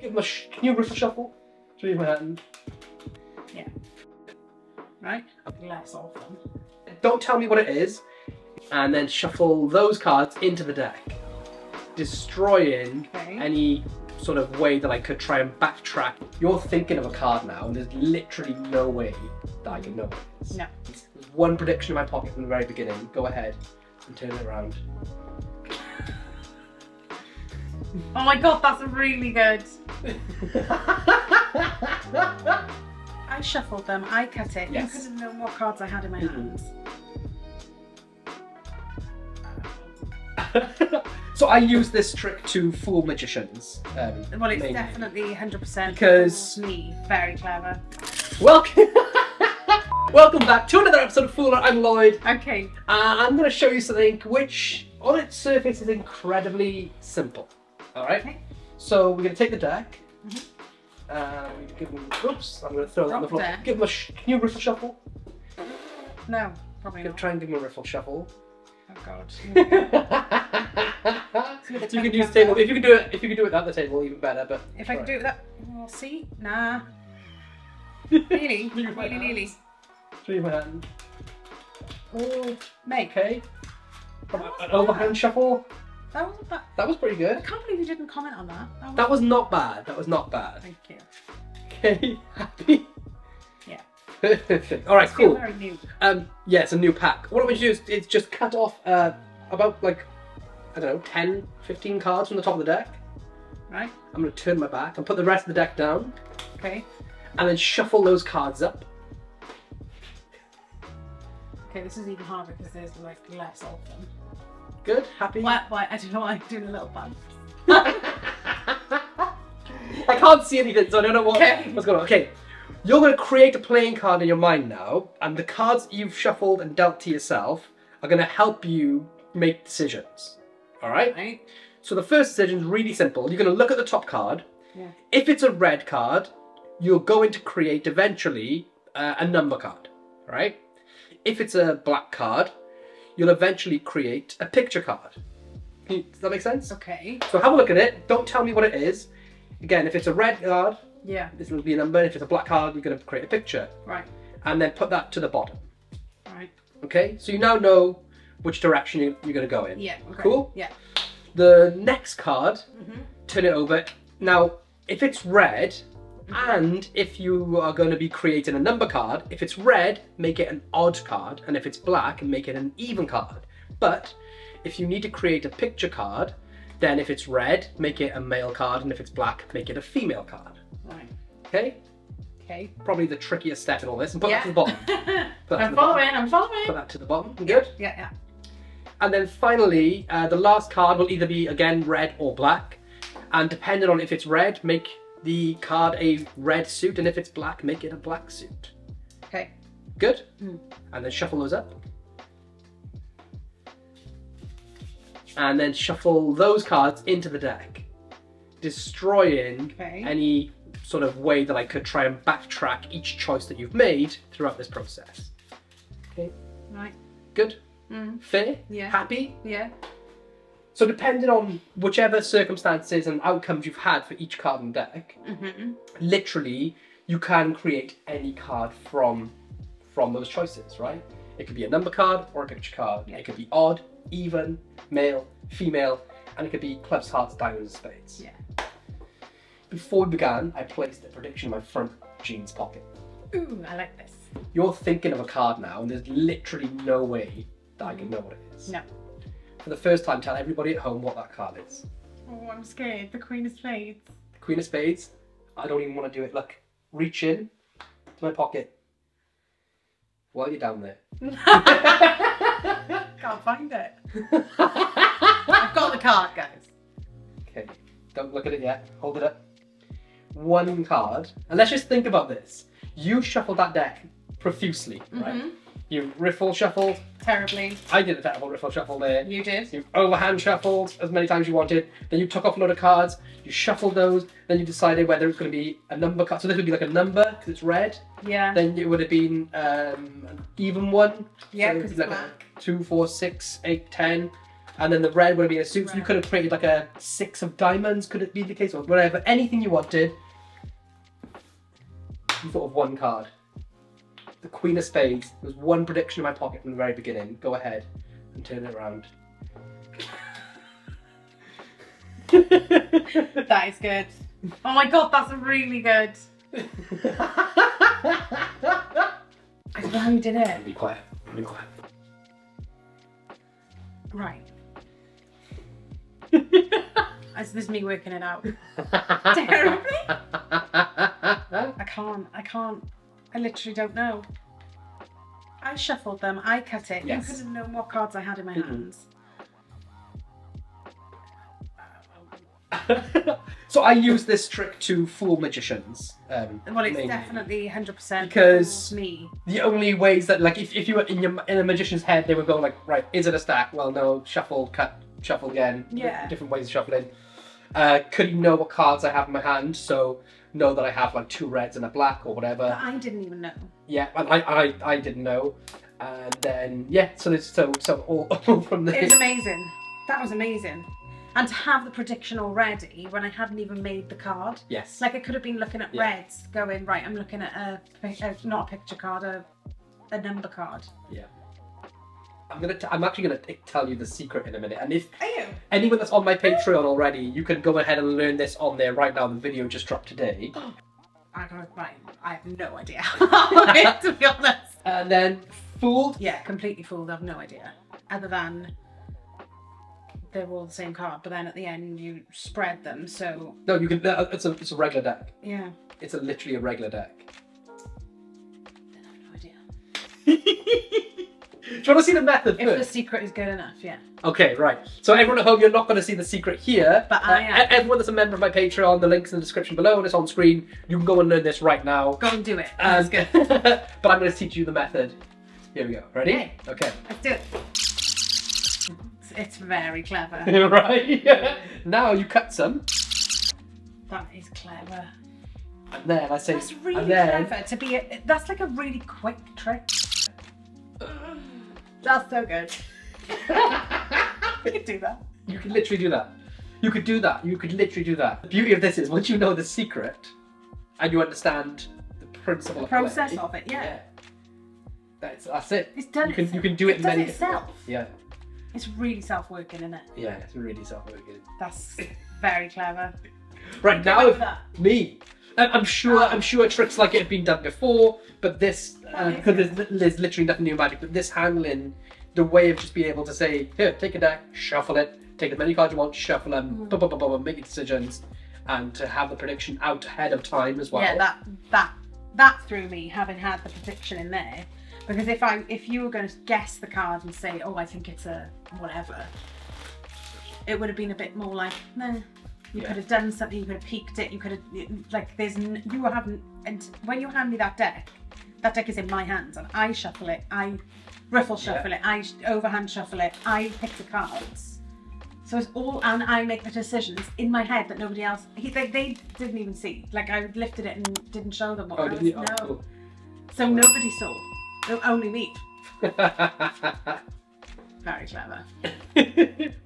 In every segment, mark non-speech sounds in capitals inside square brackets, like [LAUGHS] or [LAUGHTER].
Give them a sh- can you riffle shuffle? Show you my hand. Yeah. Right? Less of them. Don't tell me what it is, and then shuffle those cards into the deck, destroying Okay. any sort of way that I could try and backtrack. You're thinking of a card now, and there's literally no way that I can know it. No. One prediction in my pocket from the very beginning. Go ahead and turn it around. Oh my god, that's really good. [LAUGHS] I shuffled them, I cut it. Yes. You couldn't know what cards I had in my hands. [LAUGHS] so I use this trick to fool magicians. Um, Well, it's mainly. definitely 100% Because- me. Very clever. Welcome, [LAUGHS] welcome back to another episode of Fool Her. I'm Lloyd. Okay. Uh, I'm going to show you something which, on its surface, is incredibly simple. All right. Okay. So we're going to take the deck. Mhm. Uh, we give them. Oops! I'm going to throw it on the floor. deck. Give them a. Can you riffle shuffle? No, probably not. try and give them a riffle shuffle. Oh god. [LAUGHS] so you the can use cover. table. If you can do it, if you can do it at the table, even better. But If I can do it that. Oh, see? Nah. [LAUGHS] Really? Leave my really, really. hands. Show you my hand. Oh, mate. Okay. An overhand shuffle. That wasn't bad. That was pretty good. I can't believe you didn't comment on that. That was... That was not bad. That was not bad. Thank you. Okay, happy? Yeah. [LAUGHS] All right, cool. very new. Um, yeah, it's a new pack. What I'm going to do is, is just cut off uh, about like, I don't know, 10, 15 cards from the top of the deck. Right? I'm going to turn my back and put the rest of the deck down Okay. and then shuffle those cards up. Okay, this is even harder because there's like less of them. Good, happy? Why, why, I don't know why I'm doing a little bump. [LAUGHS] I can't see anything, so I don't know what, Okay. what's going on. Okay, you're going to create a playing card in your mind now, and the cards you've shuffled and dealt to yourself are going to help you make decisions. All right? Right? So the first decision is really simple. You're going to look at the top card. Yeah. If it's a red card, you're going to create eventually uh, a number card, right? If it's a black card, you'll eventually create a picture card. You- Does that make sense? Okay. So have a look at it. Don't tell me what it is. Again, if it's a red card, Yeah. this will be a number. If it's a black card, you're going to create a picture Right. and then put that to the bottom. Right. Okay? So you now know which direction you- you're going to go in. Yeah. Okay. Cool. Yeah. The next card mm -hmm. turn it over. Now, if it's red, and if you are going to be creating a number card, if it's red, make it an odd card, and if it's black, make it an even card. But if you need to create a picture card, then if it's red, make it a male card, and if it's black, make it a female card. Right. Okay? Okay. Probably the trickiest step in all this, and put yeah. [LAUGHS] that to the bottom. Put I'm the bottom. following. I'm following. Put that to the bottom. Good. Yeah. Yeah. And then finally, uh, the last card will either be again red or black. And depending on if it's red, make the card a red suit, and if it's black, make it a black suit. Okay. Good? Mm. And then shuffle those up. And then shuffle those cards into the deck, destroying Okay. any sort of way that I could try and backtrack each choice that you've made throughout this process. Okay, Right. good? Mm. Fair? Yeah. Happy? Yeah. So depending on whichever circumstances and outcomes you've had for each card in the deck, Mm-hmm. literally you can create any card from from those choices, right? It could be a number card or a picture card. Yeah. It could be odd, even, male, female, and it could be clubs, hearts, diamonds, and spades. Yeah. Before we began, I placed a prediction in my front jeans pocket. Ooh, I like this. You're thinking of a card now, and there's literally no way that I can know what it is. No. For the first time, tell everybody at home what that card is. Oh, I'm scared. The Queen of Spades. The Queen of Spades. I don't even want to do it. Look, reach in to my pocket while you're down there. [LAUGHS] Can't find it. [LAUGHS] I've got the card, guys. Okay, don't look at it yet. Hold it up. One card, and let's just think about this. You shuffled that deck profusely, right? Mm-hmm. You riffle shuffled. Terribly. I did a terrible riffle shuffle there. You did. You overhand shuffled as many times as you wanted. Then you took off a load of cards. You shuffled those. Then you decided whether it's going to be a number card. So this would be like a number because it's red. Yeah. Then it would have been um, an even one. Yeah, So 'cause it'd it's like black. Two, four, six, eight, ten. and then the red would have been a suit. So you could have created like a six of diamonds. Could it be the case or whatever? Anything you wanted. You thought of one card. The Queen of Spades. There was one prediction in my pocket from the very beginning. Go ahead and turn it around. [LAUGHS] That is good. Oh my god, that's really good. I don't know how you did it. Be quiet. Be quiet. Right. [LAUGHS] This is me working it out. [LAUGHS] Terribly. I can't. I can't. I literally don't know. I shuffled them. I cut it. Yes. You couldn't know what cards I had in my Mhm. hands. [LAUGHS] so I use this trick to fool magicians. Um, Well, it's mainly. definitely 100% Because- me. the only ways that like if, if you were in your in a magician's head they would go like right is it a stack well no shuffle cut shuffle again Yeah. different ways of shuffling uh could you know what cards i have in my hand so know that i have like two reds and a black or But whatever I didn't even know. yeah and i i i didn't know and then yeah so there's so so all, [LAUGHS] all from It was amazing. That was amazing. And to have the prediction already when I hadn't even made the card. yes Like I could have been looking at Yeah. reds, going right. I'm looking at a, uh, not a picture card, a, a number card. yeah i'm gonna t- i'm actually gonna t- tell you the secret in a minute and if anyone that's on my patreon already you can go ahead and learn this on there right now the video just dropped today [GASPS] I don't. I have no idea. [LAUGHS] to be honest. and then fooled Yeah, completely fooled. I have no idea. Other than they're all the same card, but then at the end you spread them. So No, you can. uh, It's a it's a regular deck. yeah, It's a literally a regular deck. I have no idea. [LAUGHS] Do you want to see the method If the secret is good enough, yeah. Okay, right. So everyone at home, you're not going to see the secret here. But I Uh, am. e- Everyone that's a member of my Patreon, the links in the description below, and it's on screen. You can go and learn this right now. Go and do it. Um, That's good. [LAUGHS] but I'm going to teach you the method. Here we go. Ready? Okay. Okay. Let's do it. It's, it's very clever. [LAUGHS] right. Yeah. [LAUGHS] now you cut some, That is clever. and then I say, That's really and then clever to be. A, that's like a really quick trick. That's so good. [LAUGHS] we could do that. You could literally do that. You could do that. You could literally do that. The beauty of this is once you know the secret and you understand the principle of Process play, of it, yeah. That's that's it. It's done You can itself. you can do it, It in does many itself. ways. Yeah. It's really self-working, isn't it? Yeah, it's really self-working. That's very clever. Right now Remember me I- I'm sure Oh. I'm sure tricks like it have been done before, but this because good. there's, there's literally nothing new magic. But this handling, the way of just being able to say, here, take a deck, shuffle it, take as many cards you want, shuffle them, Mm. blah, blah, blah, blah, blah, make your decisions, and to have the prediction out ahead of time as well. Yeah, that that that threw me having had the prediction in there. Because if I if you were going to guess the card and say, oh, I think it's a whatever, it would have been a bit more like, no. You Yeah. could have done something. You could have peeked it. You could have like there's n- you haven't. And when you hand me that deck, that deck is in my hands, and I shuffle it. I riffle shuffle it. I sh- overhand shuffle it. I pick the cards. So it's all, and I make the decisions in my head that nobody else. He, they, they didn't even see. Like I lifted it and didn't show them what Oh, I did was. No. Oh, So nobody saw. No, Only me. [LAUGHS] Very clever.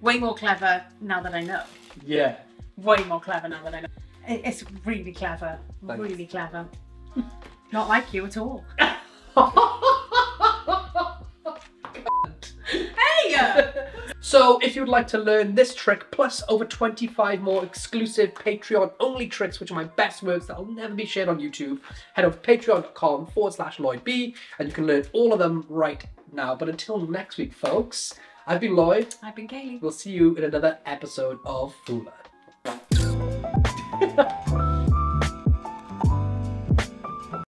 Way more clever now that I know. yeah. Way more clever now that I know. It's really clever. Thanks. Really clever. [LAUGHS] Not like you at all. [LAUGHS] Hey! Uh! So, if you'd like to learn this trick plus over 25 more exclusive Patreon only tricks, which are my best works that will never be shared on YouTube, head over to patreon.com forward slash Lloyd B and you can learn all of them right now. But until next week, folks, I've been Lloyd. I've been Kaylee. We'll see you in another episode of Fool Her. [LAUGHS]